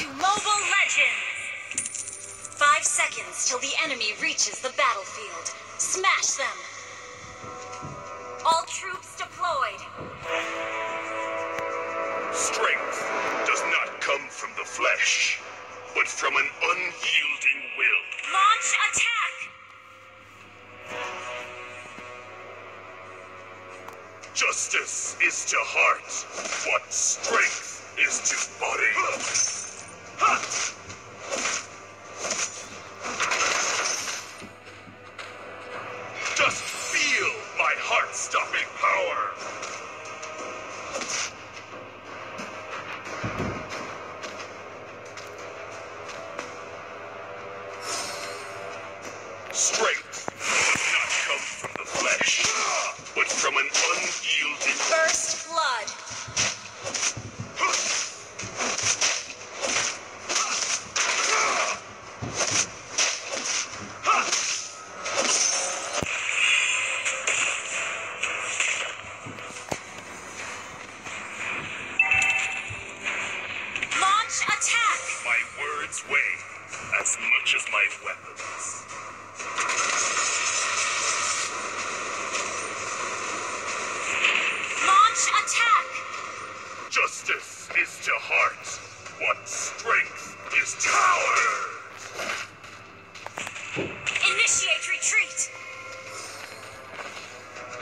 to Mobile Legends! Five seconds till the enemy reaches the battlefield. Smash them! All troops deployed! Strength does not come from the flesh, but from an unyielding will. Launch attack! Justice is to heart what strength is to body. Ha! To heart what strength is power. Initiate retreat!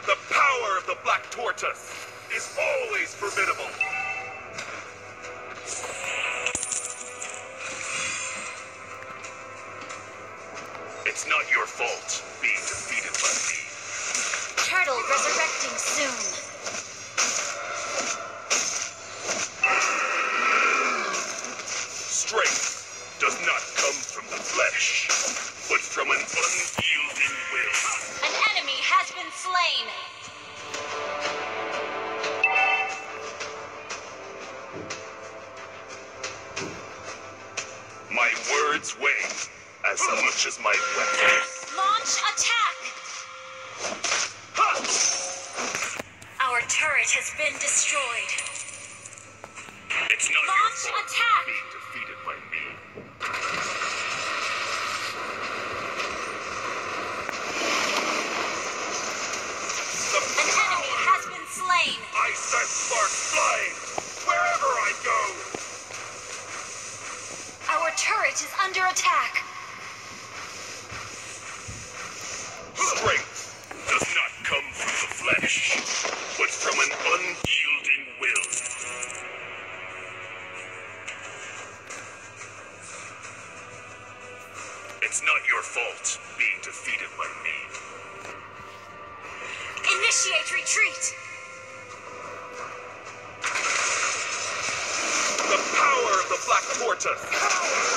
The power of the Black Tortoise is always formidable. It's not your fault being defeated by me. Turtle resurrecting soon. Slain. My words weigh as much as my weapons. Launch attack! Ha! Our turret has been destroyed. It's not Launch attack! being defeated by me. The An enemy has been set sparks flying wherever I go. Our turret is under attack. Strength does not come from the flesh, but from an unyielding will. It's not your fault being defeated by me. Initiate retreat. Black Tortoise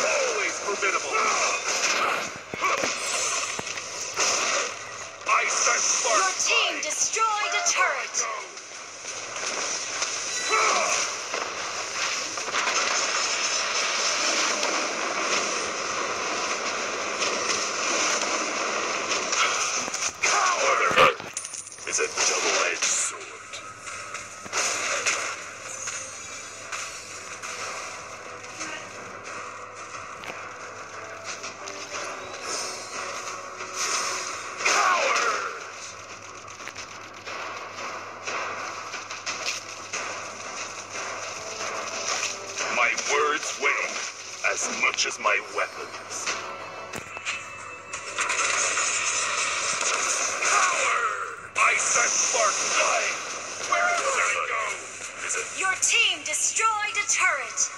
always formidable. I set Your sparks team flying destroyed a turret. Power is a double-edged sword. Cowards! My words weigh as much as my weapons. Power! I set sparks flying wherever I go. Your team destroyed a turret.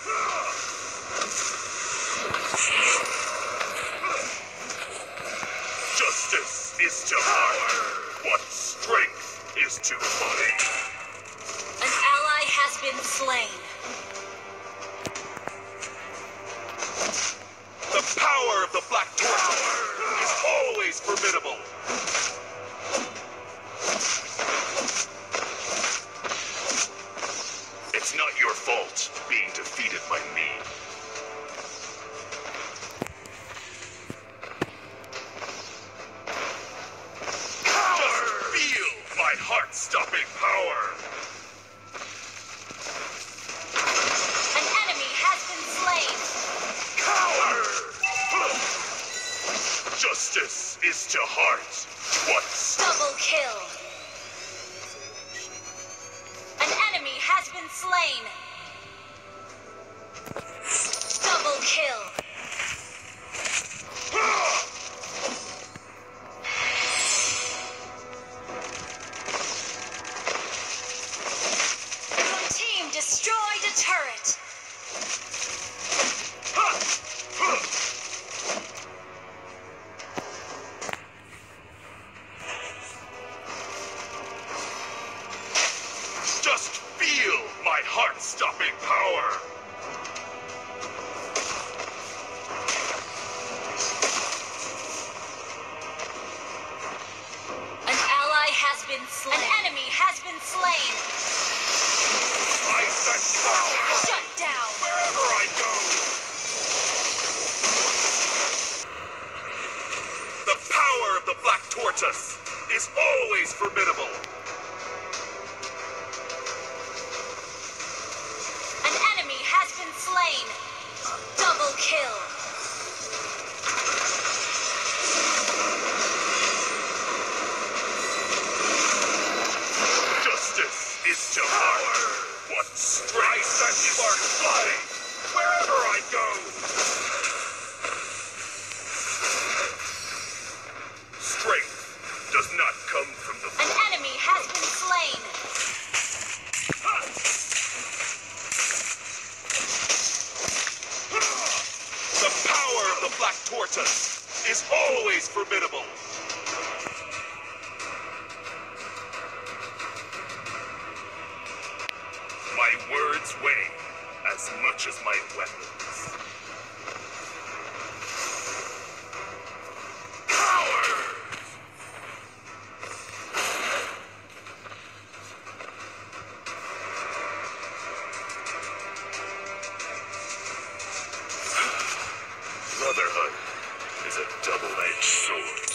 heart-stopping power! An enemy has been slain! Power. Justice is to heart! What? Double kill! An enemy has been slain! Double kill! it. of the Black Tortoise is always formidable. An enemy has been slain. Double kill. Tortoise is always formidable. My words weigh as much as my weapon. Scarlet Sword.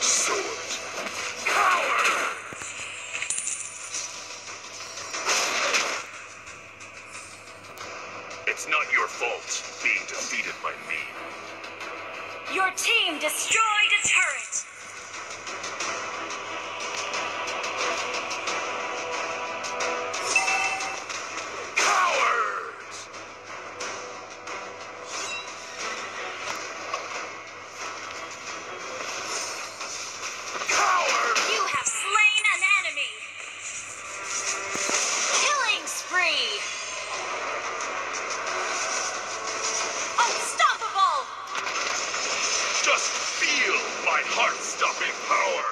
sword. heart-stopping power!